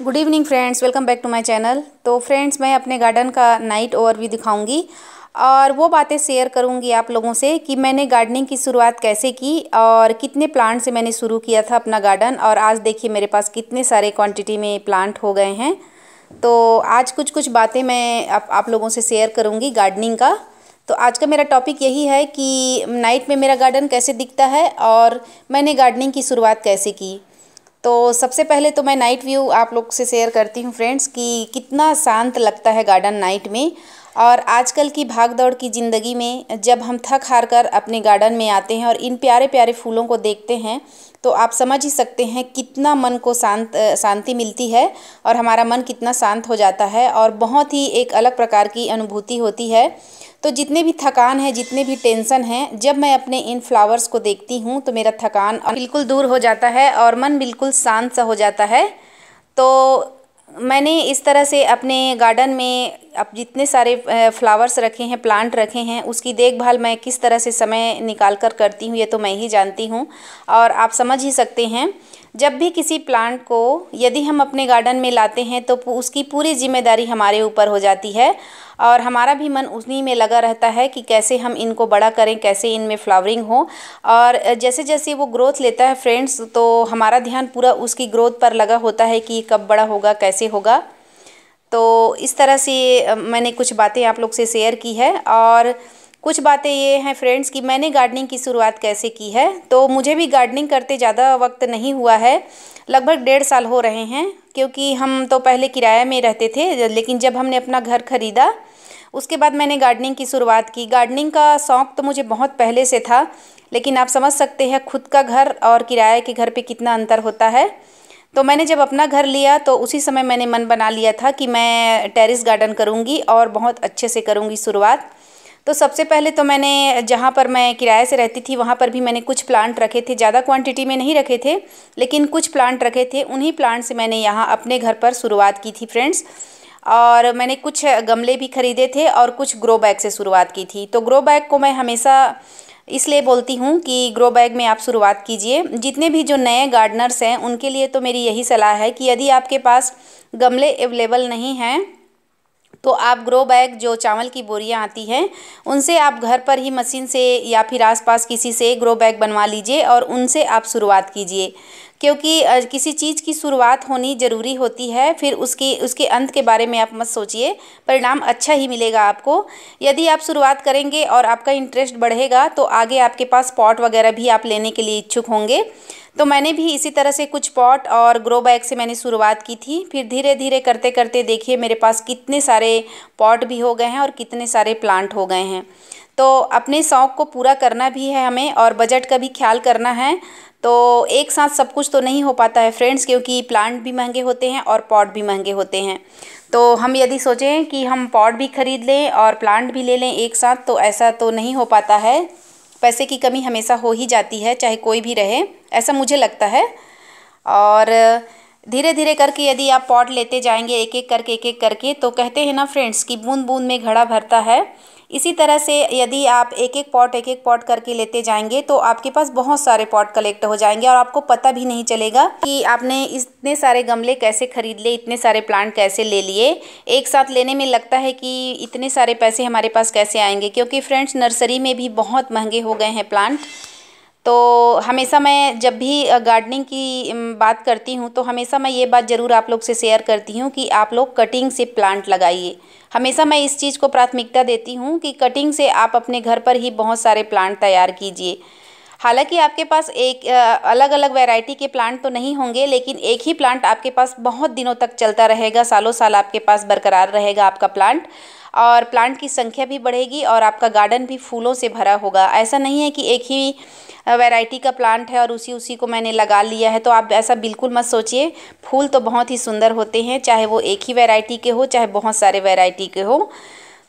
Good evening friends welcome back to my channel तो friends मैं अपने गार्डन का नाइट ओवरव्यू दिखाऊँगी और वो बातें शेयर करूँगी आप लोगों से कि मैंने गार्डनिंग की शुरुआत कैसे की और कितने प्लांट से मैंने शुरू किया था अपना गार्डन और आज देखिए मेरे पास कितने सारे क्वांटिटी में प्लांट हो गए हैं। तो आज कुछ कुछ बातें मैं आप, आप लोगों से शेयर करूँगी गार्डनिंग का। तो आज का मेरा टॉपिक यही है कि नाइट में मेरा गार्डन कैसे दिखता है और मैंने गार्डनिंग की शुरुआत कैसे की। तो सबसे पहले तो मैं नाइट व्यू आप लोग से शेयर करती हूँ फ्रेंड्स कि कितना शांत लगता है गार्डन नाइट में। और आजकल की भाग दौड़ की ज़िंदगी में जब हम थक हार कर अपने गार्डन में आते हैं और इन प्यारे प्यारे फूलों को देखते हैं तो आप समझ ही सकते हैं कितना मन को शांत शांति मिलती है और हमारा मन कितना शांत हो जाता है। और बहुत ही एक अलग प्रकार की अनुभूति होती है। तो जितने भी थकान है, जितने भी टेंशन है, जब मैं अपने इन फ्लावर्स को देखती हूँ तो मेरा थकान बिल्कुल दूर हो जाता है और मन बिल्कुल शांत सा हो जाता है। तो मैंने इस तरह से अपने गार्डन में अब जितने सारे फ्लावर्स रखे हैं, प्लांट रखे हैं, उसकी देखभाल मैं किस तरह से समय निकाल कर करती हूँ, ये तो मैं ही जानती हूँ। और आप समझ ही सकते हैं, जब भी किसी प्लांट को यदि हम अपने गार्डन में लाते हैं तो उसकी पूरी ज़िम्मेदारी हमारे ऊपर हो जाती है। और हमारा भी मन उन्हीं में लगा रहता है कि कैसे हम इनको बड़ा करें, कैसे इनमें फ्लावरिंग हो। और जैसे जैसे वो ग्रोथ लेता है फ्रेंड्स तो हमारा ध्यान पूरा उसकी ग्रोथ पर लगा होता है कि कब बड़ा होगा, कैसे होगा। तो इस तरह से मैंने कुछ बातें आप लोग से शेयर की है और कुछ बातें ये हैं फ्रेंड्स कि मैंने गार्डनिंग की शुरुआत कैसे की है। तो मुझे भी गार्डनिंग करते ज़्यादा वक्त नहीं हुआ है, लगभग डेढ़ साल हो रहे हैं, क्योंकि हम तो पहले किराए में रहते थे, लेकिन जब हमने अपना घर ख़रीदा उसके बाद मैंने गार्डनिंग की शुरुआत की। गार्डनिंग का शौक़ तो मुझे बहुत पहले से था, लेकिन आप समझ सकते हैं खुद का घर और किराए के घर पे कितना अंतर होता है। तो मैंने जब अपना घर लिया तो उसी समय मैंने मन बना लिया था कि मैं टेरिस गार्डन करूँगी और बहुत अच्छे से करूँगी शुरुआत। तो सबसे पहले तो मैंने जहाँ पर मैं किराए से रहती थी, वहाँ पर भी मैंने कुछ प्लांट रखे थे। ज़्यादा क्वांटिटी में नहीं रखे थे, लेकिन कुछ प्लांट रखे थे। उन्हीं प्लांट से मैंने यहाँ अपने घर पर शुरुआत की थी फ्रेंड्स और मैंने कुछ गमले भी ख़रीदे थे और कुछ ग्रो बैग से शुरुआत की थी। तो ग्रो बैग को मैं हमेशा इसलिए बोलती हूँ कि ग्रो बैग में आप शुरुआत कीजिए। जितने भी जो नए गार्डनर्स हैं, उनके लिए तो मेरी यही सलाह है कि यदि आपके पास गमले अवेलेबल नहीं हैं तो आप ग्रो बैग जो चावल की बोरियाँ आती हैं, उनसे आप घर पर ही मशीन से या फिर आसपास किसी से ग्रो बैग बनवा लीजिए और उनसे आप शुरुआत कीजिए। क्योंकि किसी चीज़ की शुरुआत होनी ज़रूरी होती है, फिर उसकी, उसके अंत के बारे में आप मत सोचिए, परिणाम अच्छा ही मिलेगा आपको। यदि आप शुरुआत करेंगे और आपका इंटरेस्ट बढ़ेगा तो आगे आपके पास पॉट वगैरह भी आप लेने के लिए इच्छुक होंगे। तो मैंने भी इसी तरह से कुछ पॉट और ग्रो बैग से मैंने शुरुआत की थी। फिर धीरे धीरे करते करते देखिए मेरे पास कितने सारे पॉट भी हो गए हैं और कितने सारे प्लांट हो गए हैं। तो अपने शौक़ को पूरा करना भी है हमें और बजट का भी ख्याल करना है। तो एक साथ सब कुछ तो नहीं हो पाता है फ्रेंड्स, क्योंकि प्लांट भी महँगे होते हैं और पॉट भी महँगे होते हैं। तो हम यदि सोचें कि हम पॉट भी ख़रीद लें और प्लांट भी ले लें एक साथ तो ऐसा तो नहीं हो पाता है। पैसे की कमी हमेशा हो ही जाती है, चाहे कोई भी रहे, ऐसा मुझे लगता है। और धीरे धीरे करके यदि आप पॉट लेते जाएँगे एक एक करके एक एक करके तो कहते हैं ना फ्रेंड्स कि बूंद बूंद में घड़ा भरता है। इसी तरह से यदि आप एक एक पॉट एक एक पॉट करके लेते जाएँगे तो आपके पास बहुत सारे पॉट कलेक्ट हो जाएँगे और आपको पता भी नहीं चलेगा कि आपने इतने सारे गमले कैसे खरीद लिए इतने सारे प्लांट कैसे ले लिए। एक साथ लेने में लगता है कि इतने सारे पैसे हमारे पास कैसे आएँगे, क्योंकि फ्रेंड्स नर्सरी में भी बहुत महँगे हो गए हैं प्लांट तो हमेशा मैं जब भी गार्डनिंग की बात करती हूँ तो हमेशा मैं ये बात ज़रूर आप लोग से शेयर करती हूँ कि आप लोग कटिंग से प्लांट लगाइए। हमेशा मैं इस चीज़ को प्राथमिकता देती हूँ कि कटिंग से आप अपने घर पर ही बहुत सारे प्लांट तैयार कीजिए। हालाँकि आपके पास एक अलग अलग वैरायटी के प्लांट तो नहीं होंगे, लेकिन एक ही प्लांट आपके पास बहुत दिनों तक चलता रहेगा, सालों साल आपके पास बरकरार रहेगा आपका प्लांट और प्लांट की संख्या भी बढ़ेगी और आपका गार्डन भी फूलों से भरा होगा। ऐसा नहीं है कि एक ही वैरायटी का प्लांट है और उसी उसी को मैंने लगा लिया है तो आप ऐसा बिल्कुल मत सोचिए। फूल तो बहुत ही सुंदर होते हैं, चाहे वो एक ही वैरायटी के हो, चाहे बहुत सारे वैरायटी के हो।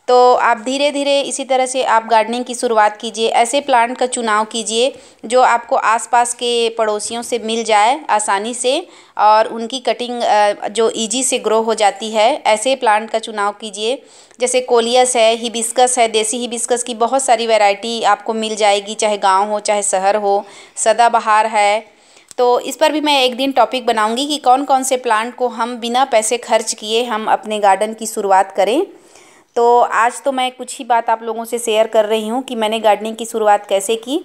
तो आप धीरे धीरे इसी तरह से आप गार्डनिंग की शुरुआत कीजिए। ऐसे प्लांट का चुनाव कीजिए जो आपको आसपास के पड़ोसियों से मिल जाए आसानी से और उनकी कटिंग जो इजी से ग्रो हो जाती है, ऐसे प्लांट का चुनाव कीजिए। जैसे कोलियस है हिबिस्कस है, देसी हिबिस्कस की बहुत सारी वैरायटी आपको मिल जाएगी, चाहे गाँव हो, चाहे शहर हो, सदाबहार है। तो इस पर भी मैं एक दिन टॉपिक बनाऊँगी कि कौन कौन से प्लांट को हम बिना पैसे खर्च किए हम अपने गार्डन की शुरुआत करें। तो आज तो मैं कुछ ही बात आप लोगों से शेयर कर रही हूँ कि मैंने गार्डनिंग की शुरुआत कैसे की।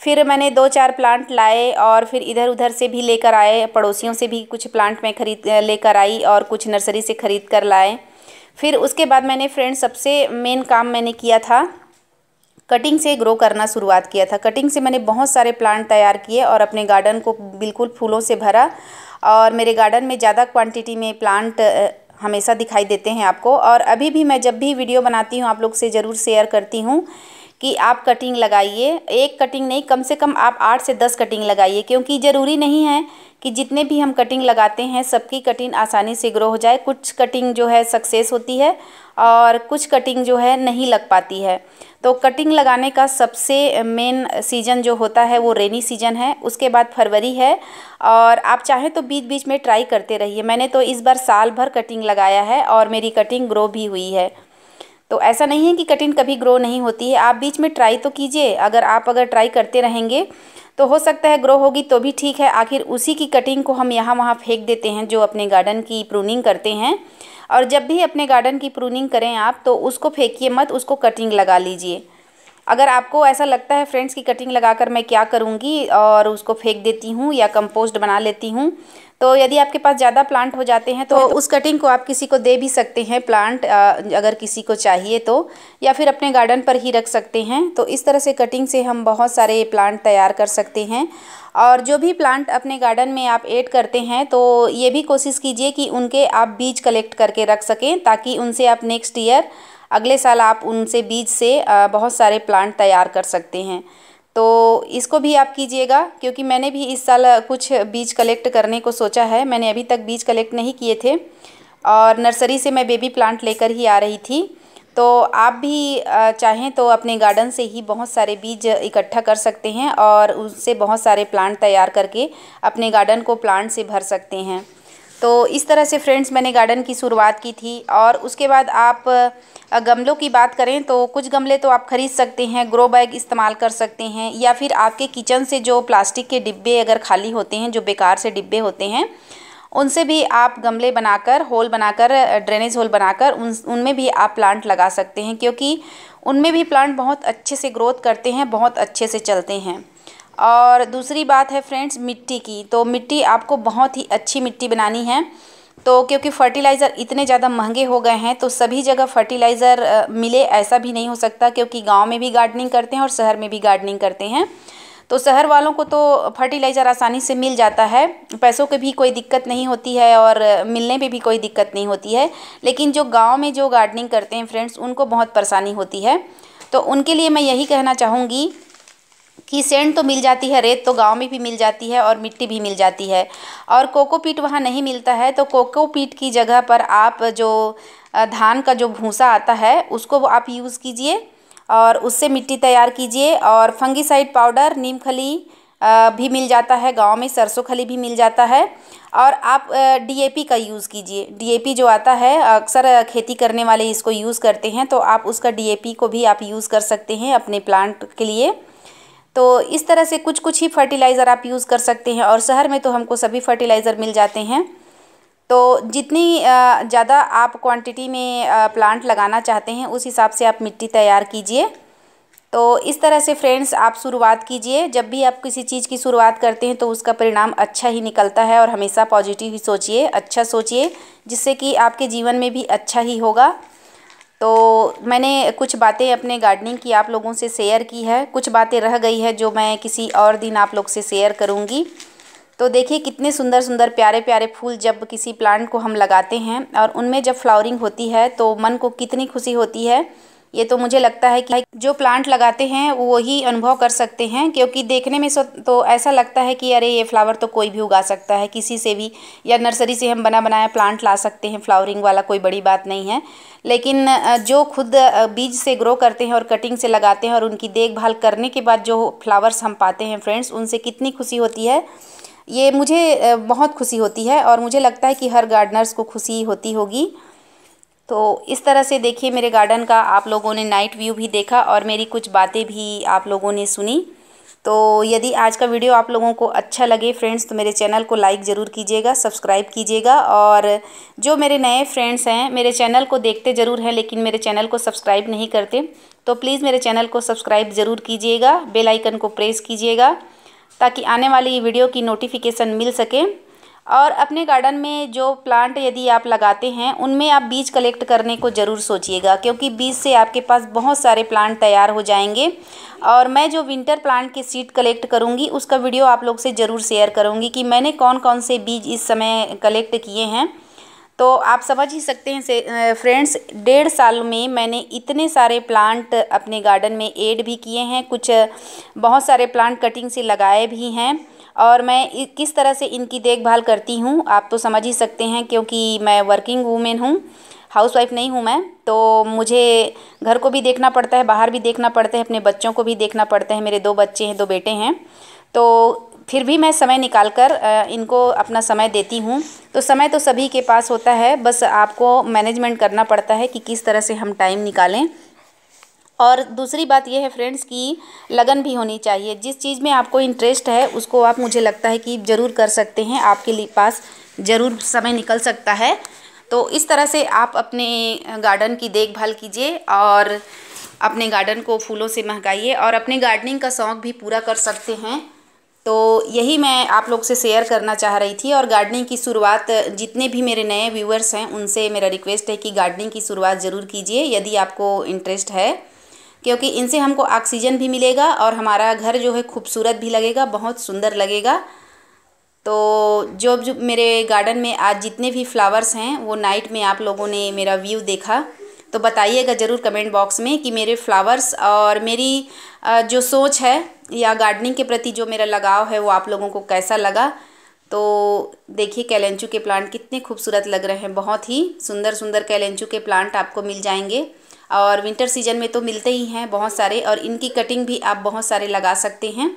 फिर मैंने दो चार प्लांट लाए और फिर इधर उधर से भी लेकर आए, पड़ोसियों से भी कुछ प्लांट मैं खरीद, लेकर आई और कुछ नर्सरी से ख़रीद कर लाए। फिर उसके बाद मैंने फ्रेंड सबसे मेन काम मैंने किया था कटिंग से ग्रो करना शुरुआत किया था। कटिंग से मैंने बहुत सारे प्लांट तैयार किए और अपने गार्डन को बिल्कुल फूलों से भरा और मेरे गार्डन में ज़्यादा क्वांटिटी में प्लांट हमेशा दिखाई देते हैं आपको। और अभी भी मैं जब भी वीडियो बनाती हूँ, आप लोग से ज़रूर शेयर करती हूँ। कि आप कटिंग लगाइए। एक कटिंग नहीं, कम से कम आप आठ से दस कटिंग लगाइए, क्योंकि ज़रूरी नहीं है कि जितने भी हम कटिंग लगाते हैं, सबकी कटिंग आसानी से ग्रो हो जाए। कुछ कटिंग जो है सक्सेस होती है और कुछ कटिंग जो है नहीं लग पाती है। तो कटिंग लगाने का सबसे मेन सीज़न जो होता है, वो रेनी सीज़न है। उसके बाद फरवरी है और आप चाहें तो बीच बीच में ट्राई करते रहिए। मैंने तो इस बार साल भर कटिंग लगाया है और मेरी कटिंग ग्रो भी हुई है। तो ऐसा नहीं है कि कटिंग कभी ग्रो नहीं होती है। आप बीच में ट्राई तो कीजिए। अगर आप अगर ट्राई करते रहेंगे तो हो सकता है ग्रो होगी तो भी ठीक है। आखिर उसी की कटिंग को हम यहाँ वहाँ फेंक देते हैं जो अपने गार्डन की प्रूनिंग करते हैं। और जब भी अपने गार्डन की प्रूनिंग करें आप तो उसको फेंकिए मत, उसको कटिंग लगा लीजिए। अगर आपको ऐसा लगता है फ्रेंड्स की कटिंग लगाकर मैं क्या करूँगी और उसको फेंक देती हूँ या कंपोस्ट बना लेती हूँ तो यदि आपके पास ज़्यादा प्लांट हो जाते हैं तो, तो उस कटिंग को आप किसी को दे भी सकते हैं प्लांट अगर किसी को चाहिए तो या फिर अपने गार्डन पर ही रख सकते हैं। तो इस तरह से कटिंग से हम बहुत सारे प्लांट तैयार कर सकते हैं। और जो भी प्लांट अपने गार्डन में आप ऐड करते हैं तो ये भी कोशिश कीजिए कि उनके आप बीज कलेक्ट करके रख सकें ताकि उनसे आप नेक्स्ट ईयर अगले साल आप उनसे बीज से बहुत सारे प्लांट तैयार कर सकते हैं। तो इसको भी आप कीजिएगा, क्योंकि मैंने भी इस साल कुछ बीज कलेक्ट करने को सोचा है। मैंने अभी तक बीज कलेक्ट नहीं किए थे और नर्सरी से मैं बेबी प्लांट लेकर ही आ रही थी। तो आप भी चाहें तो अपने गार्डन से ही बहुत सारे बीज इकट्ठा कर सकते हैं और उससे बहुत सारे प्लांट तैयार करके अपने गार्डन को प्लांट से भर सकते हैं। तो इस तरह से फ्रेंड्स मैंने गार्डन की शुरुआत की थी और उसके बाद आप गमलों की बात करें तो कुछ गमले तो आप ख़रीद सकते हैं ग्रो बैग इस्तेमाल कर सकते हैं या फिर आपके किचन से जो प्लास्टिक के डिब्बे अगर खाली होते हैं, जो बेकार से डिब्बे होते हैं, उनसे भी आप गमले बनाकर होल बनाकर ड्रेनेज होल बनाकर उन, उनमें भी आप प्लांट लगा सकते हैं क्योंकि उनमें भी प्लांट बहुत अच्छे से ग्रोथ करते हैं, बहुत अच्छे से चलते हैं। और दूसरी बात है फ्रेंड्स, मिट्टी की। तो मिट्टी आपको बहुत ही अच्छी मिट्टी बनानी है। तो क्योंकि फर्टिलाइज़र इतने ज़्यादा महँगे हो गए हैं तो सभी जगह फर्टिलाइज़र मिले, ऐसा भी नहीं हो सकता क्योंकि गाँव में भी गार्डनिंग करते हैं और शहर में भी गार्डनिंग करते हैं। तो शहर वालों को तो फर्टिलाइज़र आसानी से मिल जाता है। पैसों की भी कोई दिक्कत नहीं होती है और मिलने में भी कोई दिक्कत नहीं होती है। लेकिन जो गाँव में जो गार्डनिंग करते हैं फ्रेंड्स, उनको बहुत परेशानी होती है। तो उनके लिए मैं यही कहना चाहूँगी कि सेंड तो मिल जाती है, रेत तो गाँव में भी मिल जाती है और मिट्टी भी मिल जाती है। और कोकोपीट वहाँ नहीं मिलता है तो कोकोपीट की जगह पर आप जो धान का जो भूसा आता है, उसको आप यूज़ कीजिए और उससे मिट्टी तैयार कीजिए और फंगीसाइड पाउडर नीम खली भी मिल जाता है, गाँव में सरसों खली भी मिल जाता है। और आप डीएपी का यूज़ कीजिए। डीएपी जो आता है, अक्सर खेती करने वाले इसको यूज़ करते हैं तो आप उसका डीएपी को भी आप यूज़ कर सकते हैं अपने प्लांट के लिए। तो इस तरह से कुछ कुछ ही फर्टिलाइज़र आप यूज़ कर सकते हैं और शहर में तो हमको सभी फर्टिलाइज़र मिल जाते हैं। तो जितनी ज़्यादा आप क्वांटिटी में प्लांट लगाना चाहते हैं, उस हिसाब से आप मिट्टी तैयार कीजिए। तो इस तरह से फ्रेंड्स आप शुरुआत कीजिए। जब भी आप किसी चीज़ की शुरुआत करते हैं तो उसका परिणाम अच्छा ही निकलता है और हमेशा पॉजिटिव ही सोचिए अच्छा सोचिए, जिससे कि आपके जीवन में भी अच्छा ही होगा। तो मैंने कुछ बातें अपने गार्डनिंग की आप लोगों से शेयर की है। कुछ बातें रह गई है जो मैं किसी और दिन आप लोग से शेयर करूँगी। तो देखिए कितने सुंदर सुंदर प्यारे प्यारे फूल जब किसी प्लांट को हम लगाते हैं और उनमें जब फ्लावरिंग होती है तो मन को कितनी खुशी होती है। ये तो मुझे लगता है कि जो प्लांट लगाते हैं, वो ही अनुभव कर सकते हैं, क्योंकि देखने में तो ऐसा लगता है कि अरे, ये फ्लावर तो कोई भी उगा सकता है, किसी से भी, या नर्सरी से हम बना बनाया प्लांट ला सकते हैं फ्लावरिंग वाला कोई बड़ी बात नहीं है। लेकिन जो खुद बीज से ग्रो करते हैं और कटिंग से लगाते हैं और उनकी देखभाल करने के बाद जो फ्लावर्स हम पाते हैं फ्रेंड्स उनसे कितनी खुशी होती है? ये मुझे बहुत खुशी होती है और मुझे लगता है कि हर गार्डनर्स को खुशी होती होगी। तो इस तरह से देखिए मेरे गार्डन का आप लोगों ने नाइट व्यू भी देखा और मेरी कुछ बातें भी आप लोगों ने सुनी। तो यदि आज का वीडियो आप लोगों को अच्छा लगे फ्रेंड्स तो मेरे चैनल को लाइक ज़रूर कीजिएगा, सब्सक्राइब कीजिएगा और जो मेरे नए फ्रेंड्स हैं, मेरे चैनल को देखते ज़रूर हैं, लेकिन मेरे चैनल को सब्सक्राइब नहीं करते तो प्लीज़ मेरे चैनल को सब्सक्राइब ज़रूर कीजिएगा, बेल आइकन को प्रेस कीजिएगा, ताकि आने वाली वीडियो की नोटिफिकेशन मिल सके। और अपने गार्डन में जो प्लांट यदि आप लगाते हैं, उनमें आप बीज कलेक्ट करने को ज़रूर सोचिएगा, क्योंकि बीज से आपके पास बहुत सारे प्लांट तैयार हो जाएँगे। और मैं जो विंटर प्लांट के सीड कलेक्ट करूँगी, उसका वीडियो आप लोग से ज़रूर शेयर करूँगी कि मैंने कौन कौन से बीज इस समय कलेक्ट किए हैं। तो आप समझ ही सकते हैं से फ्रेंड्स डेढ़ साल में मैंने इतने सारे प्लांट अपने गार्डन में ऐड भी किए हैं, कुछ बहुत सारे प्लांट कटिंग से लगाए भी हैं। और मैं किस तरह से इनकी देखभाल करती हूँ, आप तो समझ ही सकते हैं क्योंकि मैं वर्किंग वूमेन हूँ हाउस वाइफ नहीं हूँ मैं तो मुझे घर को भी देखना पड़ता है, बाहर भी देखना पड़ता है, अपने बच्चों को भी देखना पड़ता है, मेरे दो बच्चे हैं, दो बेटे हैं तो फिर भी मैं समय निकाल कर इनको अपना समय देती हूँ तो समय तो सभी के पास होता है, बस आपको मैनेजमेंट करना पड़ता है कि किस तरह से हम टाइम निकालें और दूसरी बात यह है फ्रेंड्स कि लगन भी होनी चाहिए। जिस चीज़ में आपको इंटरेस्ट है, उसको आप, मुझे लगता है कि ज़रूर कर सकते हैं। आपके लिए पास ज़रूर समय निकल सकता है। तो इस तरह से आप अपने गार्डन की देखभाल कीजिए और अपने गार्डन को फूलों से महकाइए और अपने गार्डनिंग का शौक़ भी पूरा कर सकते हैं। तो यही मैं आप लोग से शेयर करना चाह रही थी और गार्डनिंग की शुरुआत, जितने भी मेरे नए व्यूअर्स हैं, उनसे मेरा रिक्वेस्ट है कि गार्डनिंग की शुरुआत ज़रूर कीजिए। यदि आपको इंटरेस्ट है क्योंकि इनसे हमको ऑक्सीजन भी मिलेगा और हमारा घर जो है खूबसूरत भी लगेगा, बहुत सुंदर लगेगा। तो जो जो मेरे गार्डन में आज जितने भी फ्लावर्स हैं, वो नाइट में आप लोगों ने मेरा व्यू देखा। तो बताइएगा ज़रूर कमेंट बॉक्स में कि मेरे फ्लावर्स और मेरी जो सोच है या गार्डनिंग के प्रति जो मेरा लगाव है, वो आप लोगों को कैसा लगा? तो देखिए कैलेंचू के प्लांट कितने खूबसूरत लग रहे हैं, बहुत ही सुंदर सुंदर कैलेंचू के प्लांट आपको मिल जाएँगे। और विंटर सीज़न में तो मिलते ही हैं बहुत सारे और इनकी कटिंग भी आप बहुत सारे लगा सकते हैं।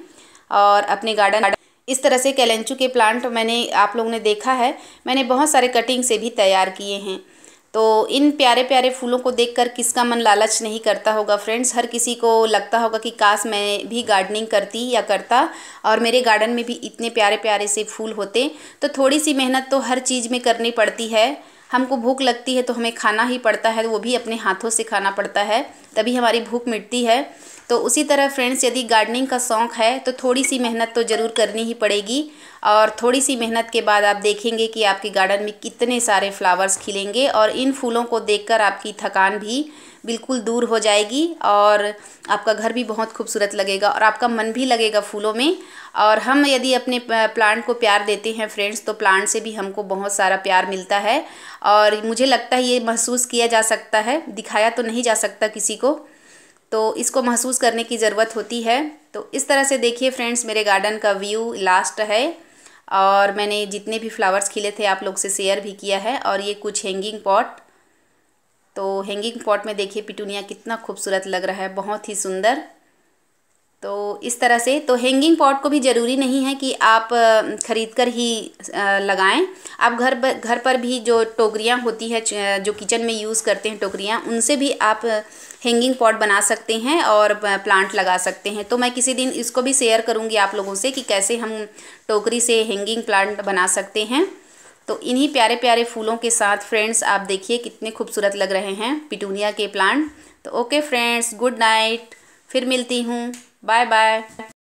और अपने गार्डन इस तरह से कैलेंचू के प्लांट मैंने आप लोगों ने देखा है। मैंने बहुत सारे कटिंग से भी तैयार किए हैं। तो इन प्यारे प्यारे फूलों को देखकर किसका मन लालच नहीं करता होगा फ्रेंड्स हर किसी को लगता होगा कि काश मैं भी गार्डनिंग करती या करता और मेरे गार्डन में भी इतने प्यारे प्यारे से फूल होते। तो थोड़ी सी मेहनत तो हर चीज़ में करनी पड़ती है। हमको भूख लगती है तो हमें खाना ही पड़ता है वो भी अपने हाथों से खाना पड़ता है। तभी हमारी भूख मिटती है। तो उसी तरह फ्रेंड्स, यदि गार्डनिंग का शौक़ है तो थोड़ी सी मेहनत तो ज़रूर करनी ही पड़ेगी। और थोड़ी सी मेहनत के बाद आप देखेंगे कि आपके गार्डन में कितने सारे फ्लावर्स खिलेंगे और इन फूलों को देखकर आपकी थकान भी बिल्कुल दूर हो जाएगी और आपका घर भी बहुत खूबसूरत लगेगा और आपका मन भी लगेगा फूलों में। और हम यदि अपने प्लांट को प्यार देते हैं फ्रेंड्स तो प्लांट से भी हमको बहुत सारा प्यार मिलता है। और मुझे लगता है ये महसूस किया जा सकता है, दिखाया तो नहीं जा सकता किसी को। तो इसको महसूस करने की ज़रूरत होती है। तो इस तरह से देखिए फ्रेंड्स, मेरे गार्डन का व्यू लास्ट है। और मैंने जितने भी फ्लावर्स खिले थे, आप लोग से शेयर भी किया है। और ये कुछ हैंगिंग पॉट तो हैंगिंग पॉट में देखिए पिटूनिया कितना खूबसूरत लग रहा है, बहुत ही सुंदर। तो इस तरह से तो हैंगिंग पॉट को भी ज़रूरी नहीं है कि आप ख़रीद कर ही लगाएँ। आप घर घर पर भी जो टोकरियाँ होती है जो किचन में यूज़ करते हैं टोकरियाँ, उनसे भी आप हैंगिंग पॉट बना सकते हैं और प्लांट लगा सकते हैं। तो मैं किसी दिन इसको भी शेयर करूँगी आप लोगों से कि कैसे हम टोकरी से हैंगिंग प्लांट बना सकते हैं। तो इन्हीं प्यारे प्यारे फूलों के साथ फ्रेंड्स आप देखिए कितने खूबसूरत लग रहे हैं पिटूनिया के प्लांट तो ओके फ्रेंड्स गुड नाइट फिर मिलती हूँ. Bye bye